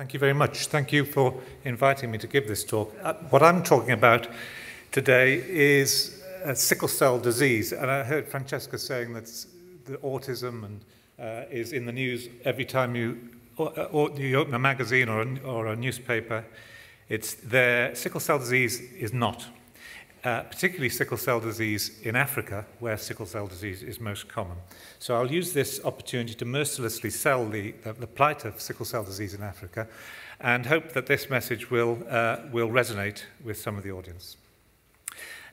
Thank you very much. Thank you for inviting me to give this talk. Uh, what I'm talking about today is uh, sickle cell disease. And I heard Francesca saying that the autism and, uh, is in the news every time you, or, or you open a magazine or a, or a newspaper. It's there. Sickle cell disease is not. Uh, particularly sickle cell disease in Africa, where sickle cell disease is most common. So I'll use this opportunity to mercilessly sell the, the, the plight of sickle cell disease in Africa and hope that this message will, uh, will resonate with some of the audience.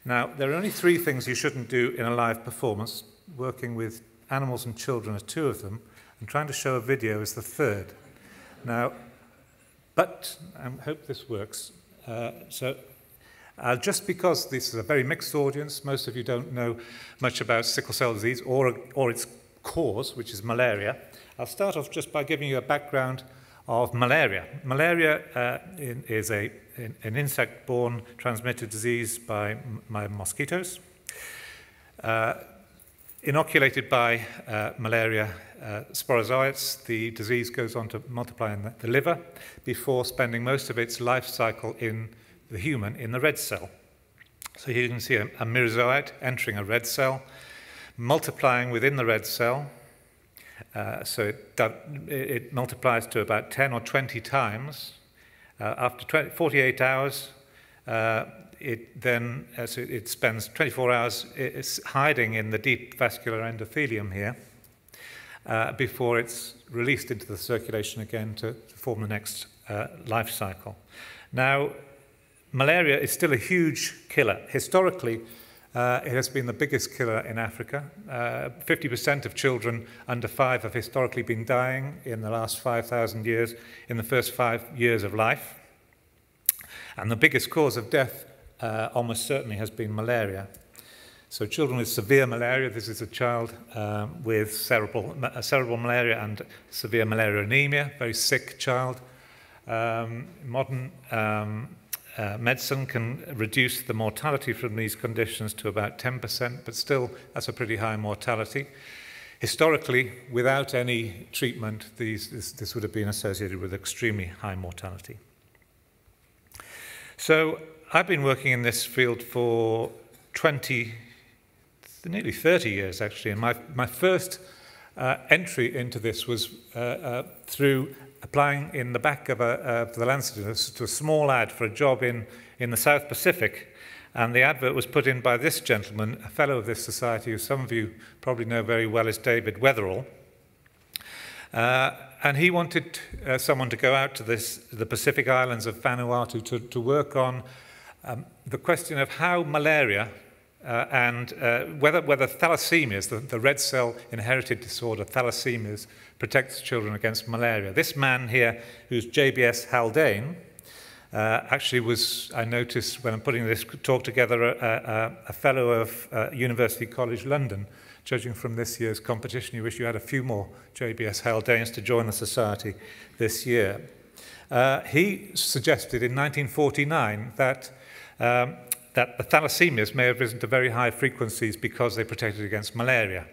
Now, there are only three things you shouldn't do in a live performance. Working with animals and children are two of them, and trying to show a video is the third. Now, but I hope this works. Uh, so uh, just because this is a very mixed audience, most of you don't know much about sickle cell disease or, or its cause, which is malaria. I'll start off just by giving you a background of malaria. Malaria uh, in, is a, in, an insect-borne transmitted disease by, by mosquitoes. Uh, inoculated by uh, malaria uh, sporozoites, the disease goes on to multiply in the, the liver before spending most of its life cycle in the human in the red cell. So here you can see a, a entering a red cell, multiplying within the red cell. Uh, so it, it, multiplies to about 10 or 20 times. Uh, after 20, 48 hours, uh, it then uh, so it spends 24 hours hiding in the deep vascular endothelium here uh, before it's released into the circulation again to, to form the next uh, life cycle. Now, malaria is still a huge killer. Historically, uh, it has been the biggest killer in Africa. 50% uh, of children under five have historically been dying in the last 5,000 years, in the first five years of life. And the biggest cause of death uh, almost certainly has been malaria. So children with severe malaria, this is a child um, with cerebral, uh, cerebral malaria and severe malaria anemia, very sick child. Um, modern um, uh, medicine can reduce the mortality from these conditions to about 10%, but still that's a pretty high mortality. Historically, without any treatment, these, this, this would have been associated with extremely high mortality. So I've been working in this field for 20, nearly 30 years actually, and my, my first uh, entry into this was uh, uh, through applying in the back of a, uh, the Lancet to a small ad for a job in, in the South Pacific. And the advert was put in by this gentleman, a fellow of this society, who some of you probably know very well is David Weatherall. Uh, and he wanted uh, someone to go out to this, the Pacific islands of Vanuatu to, to work on um, the question of how malaria uh, and uh, whether, whether thalassemias, the, the red cell inherited disorder, thalassemias, protects children against malaria. This man here, who's JBS Haldane, uh, actually was, I noticed when I'm putting this talk together, a, a, a fellow of uh, University College London, judging from this year's competition, you wish you had a few more JBS Haldanes to join the society this year. Uh, he suggested in 1949 that um, that the thalassemias may have risen to very high frequencies because they protected against malaria.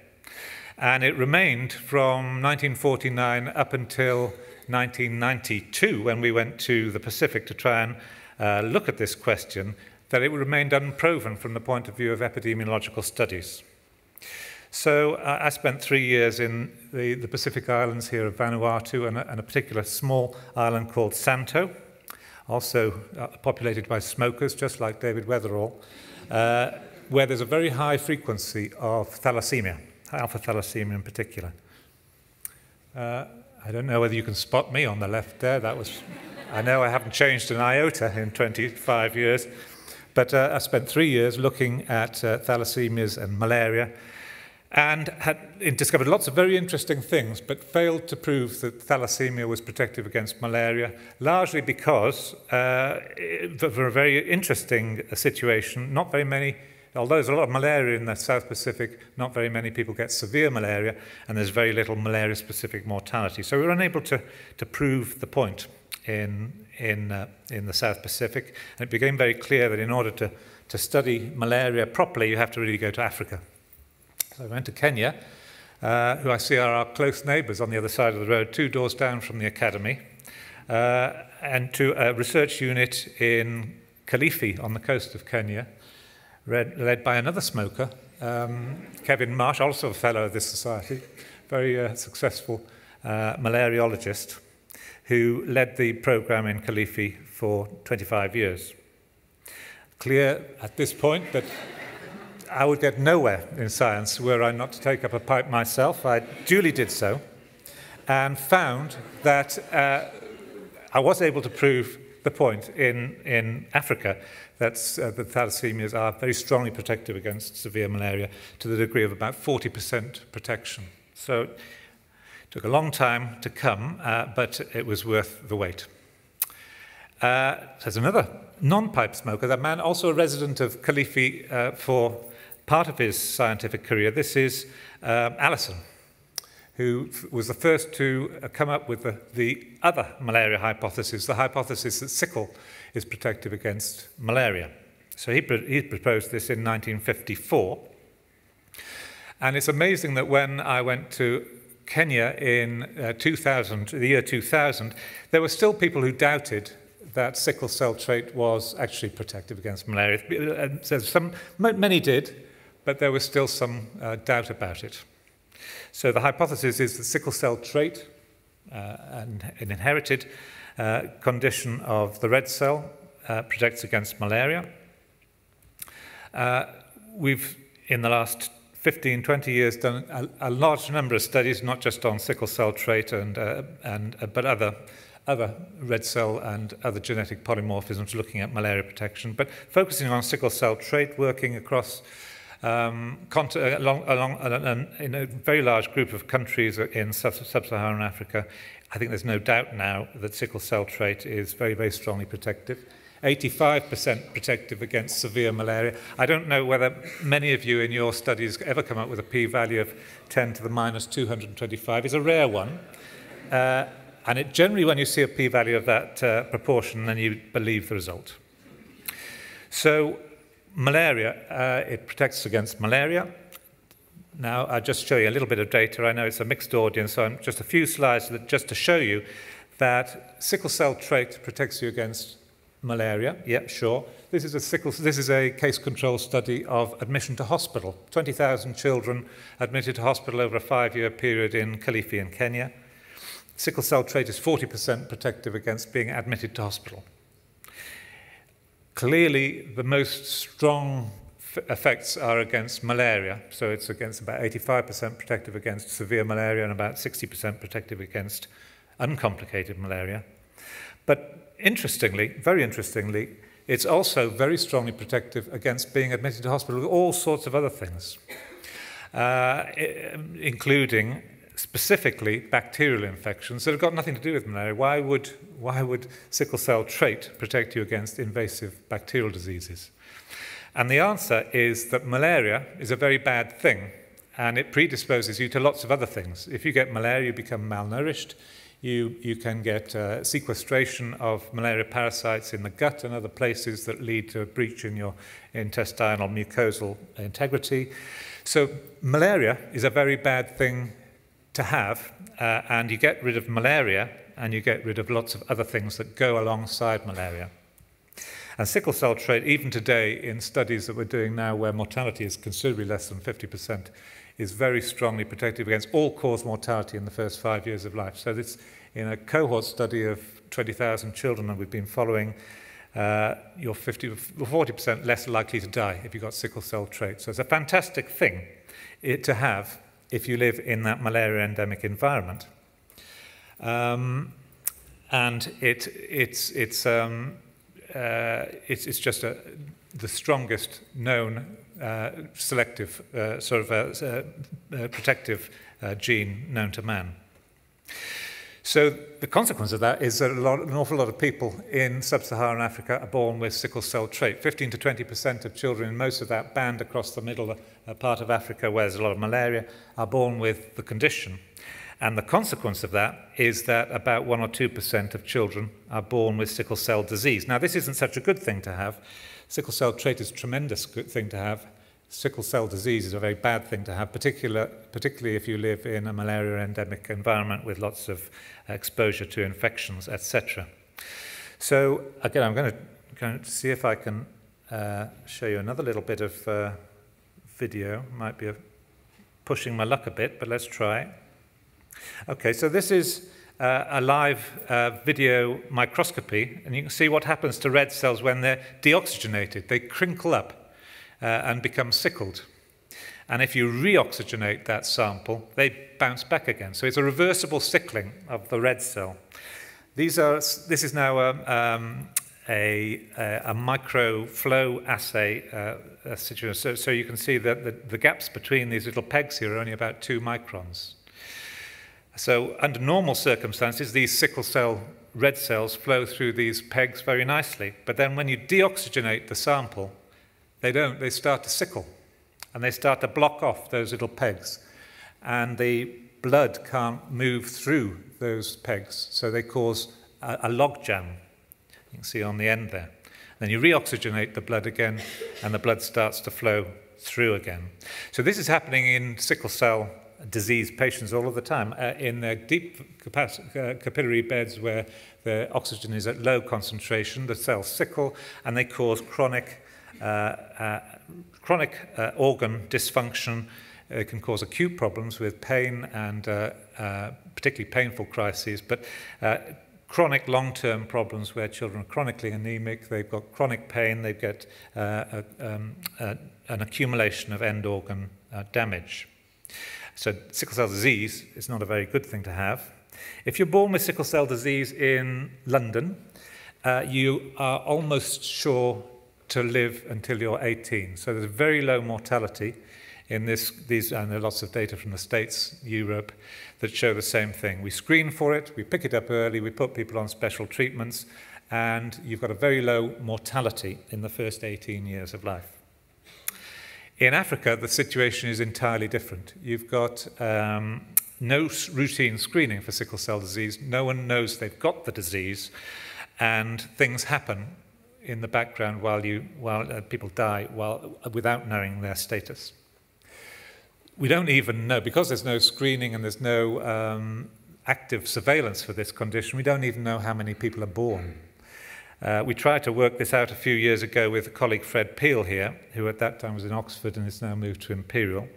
And it remained from 1949 up until 1992, when we went to the Pacific to try and uh, look at this question, that it remained unproven from the point of view of epidemiological studies. So uh, I spent three years in the, the Pacific Islands here of Vanuatu and a, and a particular small island called Santo, also uh, populated by smokers, just like David Weatherall, uh, where there's a very high frequency of thalassemia, alpha thalassemia in particular. Uh, I don't know whether you can spot me on the left there. That was, I know I haven't changed an iota in 25 years, but uh, I spent three years looking at uh, thalassemias and malaria and had discovered lots of very interesting things, but failed to prove that thalassemia was protective against malaria, largely because, uh, for a very interesting situation, not very many, although there's a lot of malaria in the South Pacific, not very many people get severe malaria, and there's very little malaria-specific mortality. So we were unable to, to prove the point in, in, uh, in the South Pacific, and it became very clear that in order to, to study malaria properly, you have to really go to Africa. I went to Kenya, uh, who I see are our close neighbours on the other side of the road, two doors down from the academy. uh, and to a research unit in Kilifi on the coast of Kenya, read, led by another smoker, um, Kevin Marsh, also a fellow of this society, very uh, successful uh, malariologist, who led the program in Kilifi for 25 years. Clear at this point that I would get nowhere in science were I not to take up a pipe myself. I duly did so and found that uh, I was able to prove the point in, in Africa that uh, the thalassemias are very strongly protective against severe malaria to the degree of about 40% protection. So it took a long time to come, uh, but it was worth the wait. Uh, there's another non-pipe smoker, that man also a resident of Kilifi uh, for part of his scientific career. This is uh, Allison who was the first to uh, come up with the, the other malaria hypothesis, the hypothesis that sickle is protective against malaria. So he, he proposed this in 1954. And it's amazing that when I went to Kenya in uh, 2000, the year 2000, there were still people who doubted that sickle cell trait was actually protective against malaria. And so some, many did, but there was still some uh, doubt about it. So the hypothesis is that sickle cell trait, uh, an, an inherited uh, condition of the red cell, uh, protects against malaria. Uh, we've, in the last 15, 20 years, done a, a large number of studies, not just on sickle cell trait, and, uh, and, uh, but other, other red cell and other genetic polymorphisms looking at malaria protection, but focusing on sickle cell trait, working across um, along, along uh, in a very large group of countries in sub-Saharan Africa, I think there's no doubt now that sickle cell trait is very, very strongly protective. 85% protective against severe malaria. I don't know whether many of you in your studies ever come up with a p-value of 10 to the minus 225. It's a rare one. Uh, and it generally, when you see a p-value of that uh, proportion, then you believe the result. So malaria, uh, it protects against malaria. Now, I'll just show you a little bit of data. I know it's a mixed audience, so I'm just a few slides that, just to show you that sickle cell trait protects you against malaria. Yeah, sure. This is a sickle, this is a case control study of admission to hospital. 20,000 children admitted to hospital over a five-year period in Kilifi in Kenya. Sickle cell trait is 40% protective against being admitted to hospital. Clearly, the most strong effects are against malaria, so it's against about 85% protective against severe malaria and about 60% protective against uncomplicated malaria. But interestingly, very interestingly, it's also very strongly protective against being admitted to hospital with all sorts of other things, uh, including specifically bacterial infections that have got nothing to do with malaria. Why would, why would sickle cell trait protect you against invasive bacterial diseases? And the answer is that malaria is a very bad thing and it predisposes you to lots of other things. If you get malaria, you become malnourished. You, you can get uh, sequestration of malaria parasites in the gut and other places that lead to a breach in your intestinal mucosal integrity. So malaria is a very bad thing to have, uh, and you get rid of malaria and you get rid of lots of other things that go alongside malaria. And sickle cell trait, even today in studies that we're doing now where mortality is considerably less than 50%, is very strongly protective against all-cause mortality in the first five years of life. So this, in a cohort study of 20,000 children, and we've been following, uh, you're 50, 40% less likely to die if you've got sickle cell trait. So it's a fantastic thing it, to have if you live in that malaria endemic environment. Um, and it, it's, it's, um, uh, it's, it's just a, the strongest known uh, selective, uh, sort of protective uh, gene known to man. So the consequence of that is that lot, an awful lot of people in sub-Saharan Africa are born with sickle cell trait. 15 to 20% of children in most of that band across the middle uh, part of Africa where there's a lot of malaria are born with the condition. And the consequence of that is that about 1 or 2% of children are born with sickle cell disease. Now, this isn't such a good thing to have. Sickle cell trait is a tremendous good thing to have. Sickle cell disease is a very bad thing to have, particular, particularly if you live in a malaria endemic environment with lots of exposure to infections, etc. So again, I'm going to, going to see if I can uh, show you another little bit of uh, video. Might be a, pushing my luck a bit, but let's try. Okay, so this is uh, a live uh, video microscopy, and you can see what happens to red cells when they're deoxygenated. They crinkle up uh, and become sickled. And if you reoxygenate that sample, they bounce back again. So it's a reversible sickling of the red cell. These are, this is now a, um, a, a micro flow assay uh, situation. So, so you can see that the, the gaps between these little pegs here are only about two microns. So under normal circumstances, these sickle cell red cells flow through these pegs very nicely. But then when you deoxygenate the sample, they don't. They start to sickle. And they start to block off those little pegs. And the blood can't move through those pegs. So they cause a, a log jam. You can see on the end there. Then you reoxygenate the blood again, and the blood starts to flow through again. So this is happening in sickle cell disease patients all of the time uh, in their deep uh, capillary beds where the oxygen is at low concentration, the cells sickle and they cause chronic, chronic uh, organ dysfunction. Can cause acute problems with pain and uh, uh, particularly painful crises, but uh, chronic long-term problems where children are chronically anemic, they've got chronic pain, they get uh, a, um, a, an accumulation of end organ uh, damage. So sickle cell disease is not a very good thing to have. If you're born with sickle cell disease in London, uh, you are almost sure to live until you're 18. So there's very low mortality in this, these, and there are lots of data from the States, Europe, that show the same thing. We screen for it, we pick it up early, we put people on special treatments, and you've got a very low mortality in the first 18 years of life. In Africa, the situation is entirely different. You've got um, no routine screening for sickle cell disease. No one knows they've got the disease, and things happen in the background while, you, while uh, people die while, without knowing their status. We don't even know, because there's no screening and there's no um, active surveillance for this condition, we don't even know how many people are born. Uh, we tried to work this out a few years ago with a colleague Fred Piel here, who at that time was in Oxford and has now moved to Imperial,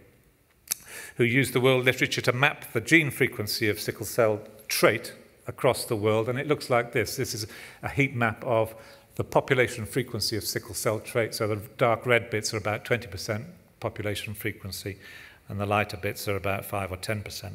who used the world literature to map the gene frequency of sickle cell trait across the world. And it looks like this. This is a heat map of the population frequency of sickle cell trait. So the dark red bits are about 20% population frequency, and the lighter bits are about 5 or 10%.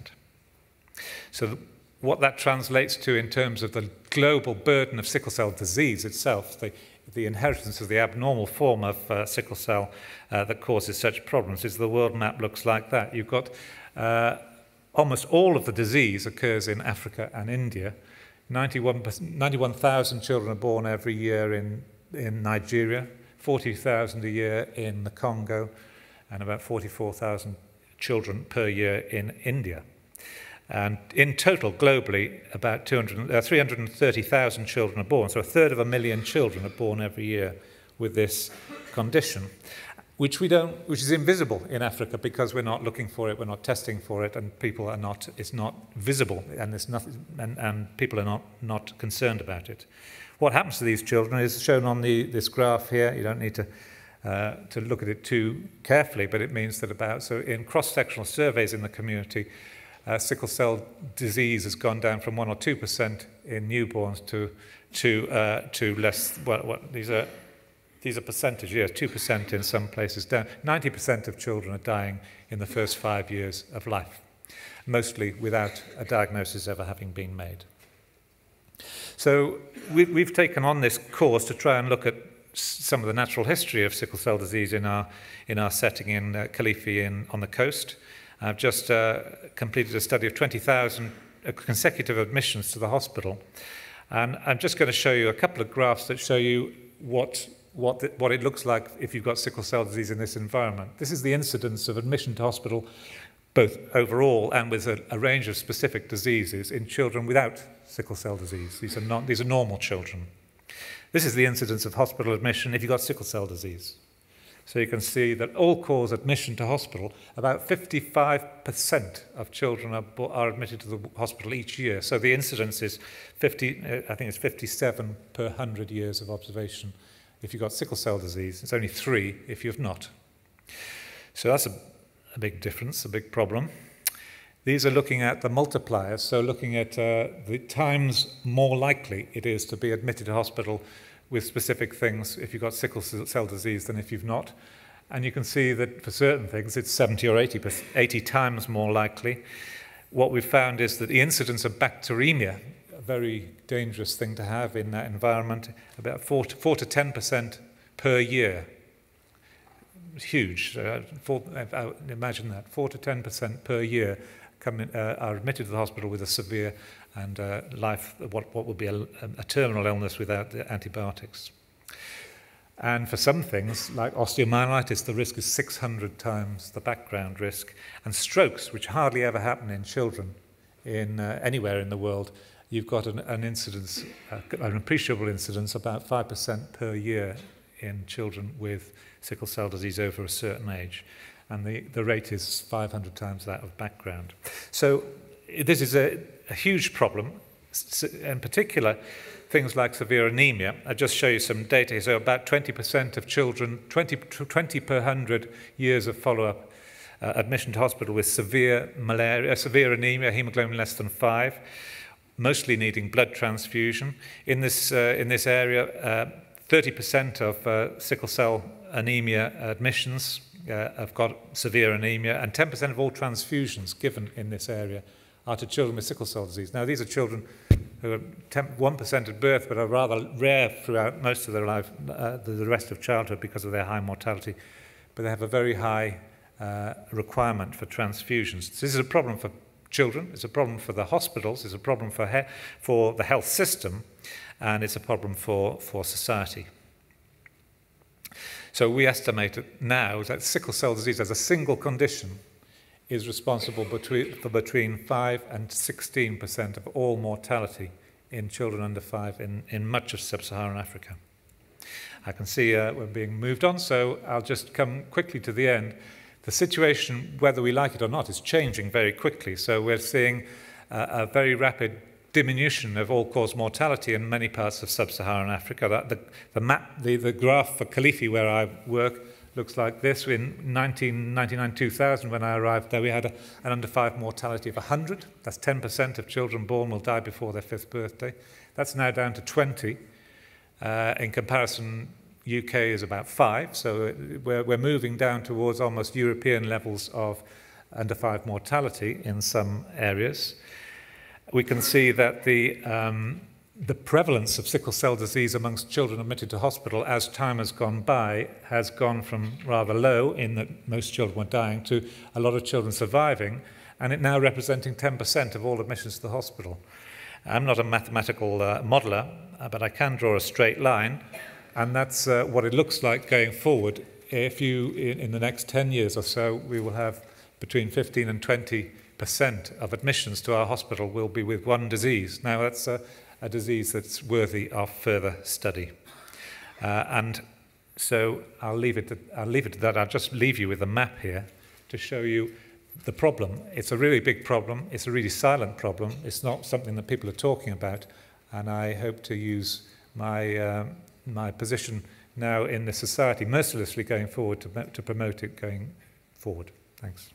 So what that translates to in terms of the global burden of sickle cell disease itself, the, the inheritance of the abnormal form of uh, sickle cell uh, that causes such problems, is the world map looks like that. You've got uh, almost all of the disease occurs in Africa and India. 91,000 91, children are born every year in, in Nigeria, 40,000 a year in the Congo, and about 44,000 children per year in India. And in total, globally, about 200, uh, 330,000 children are born. So a third of a million children are born every year with this condition. Which, we don't, which is invisible in Africa because we're not looking for it, we're not testing for it, and people are not, it's not visible, and, it's nothing, and, and people are not, not concerned about it. What happens to these children is shown on the, this graph here. You don't need to uh, to look at it too carefully, but it means that about, so in cross-sectional surveys in the community, uh, sickle cell disease has gone down from 1 or 2% in newborns to, to, uh, to less, what, these are, these are percentages, yes, 2% in some places down. 90% of children are dying in the first five years of life, mostly without a diagnosis ever having been made. So we, we've taken on this course to try and look at some of the natural history of sickle cell disease in our, in our setting in uh, Kilifi in, on the coast. I've just uh, completed a study of 20,000 uh, consecutive admissions to the hospital. And I'm just going to show you a couple of graphs that show you what, what, the, what it looks like if you've got sickle cell disease in this environment. This is the incidence of admission to hospital, both overall and with a, a range of specific diseases in children without sickle cell disease. These are, not, these are normal children. This is the incidence of hospital admission if you've got sickle cell disease. So you can see that all-cause admission to hospital, about 55% of children are, are admitted to the hospital each year. So the incidence is 50, uh, I think it's 57 per 100 years of observation. If you've got sickle cell disease, it's only three if you've not. So that's a, a big difference, a big problem. These are looking at the multipliers, so looking at uh, the times more likely it is to be admitted to hospital with specific things if you've got sickle cell disease than if you've not. And you can see that for certain things it's 70 or 80, 80 times more likely. What we've found is that the incidence of bacteremia, very dangerous thing to have in that environment, about 4 to, 4 to 10% per year. Huge. Uh, four, uh, imagine that, 4 to 10% per year come in, uh, are admitted to the hospital with a severe and uh, life, what, what would be a, a terminal illness without the antibiotics. And for some things, like osteomyelitis, the risk is 600 times the background risk. And strokes, which hardly ever happen in children in uh, anywhere in the world, you've got an, an incidence, uh, an appreciable incidence, about 5% per year in children with sickle cell disease over a certain age. And the, the rate is 500 times that of background. So this is a, a huge problem, in particular, things like severe anemia. I'll just show you some data. So about 20% of children, 20, 20 per 100 years of follow-up uh, admission to hospital with severe malaria, severe anemia, hemoglobin less than 5, mostly needing blood transfusion. In this, uh, in this area, uh, 30% of uh, sickle cell anemia admissions uh, have got severe anemia, and 10% of all transfusions given in this area are to children with sickle cell disease. Now, these are children who are 1% at birth, but are rather rare throughout most of their life, uh, the rest of childhood because of their high mortality. But they have a very high uh, requirement for transfusions. So this is a problem for children, it's a problem for the hospitals, it's a problem for, for the health system, and it's a problem for, for society. So we estimate now that sickle cell disease as a single condition is responsible between, for between 5 and 16% of all mortality in children under 5 in, in much of sub-Saharan Africa. I can see uh, we're being moved on, so I'll just come quickly to the end. The situation, whether we like it or not, is changing very quickly. So we're seeing uh, a very rapid diminution of all-cause mortality in many parts of sub-Saharan Africa. That, the, the, map, the, the graph for Kilifi, where I work, looks like this. In 1999-2000, when I arrived there, we had a, an under 5 mortality of 100. That's 10% of children born will die before their fifth birthday. That's now down to 20. Uh, in comparison, UK is about 5, so we're, we're moving down towards almost European levels of under 5 mortality in some areas. We can see that the um, the prevalence of sickle cell disease amongst children admitted to hospital as time has gone by has gone from rather low in that most children were dying to a lot of children surviving and it now representing 10% of all admissions to the hospital. I'm not a mathematical uh, modeler, uh, but I can draw a straight line and that's uh, what it looks like going forward. If you, in, in the next 10 years or so, we will have between 15 and 20 percent of admissions to our hospital will be with one disease. Now, that's a, a disease that's worthy of further study. Uh, and so I'll leave, it to, I'll leave it to that. I'll just leave you with a map here to show you the problem. It's a really big problem. It's a really silent problem. It's not something that people are talking about. And I hope to use my, uh, my position now in the society mercilessly going forward to, to promote it going forward. Thanks.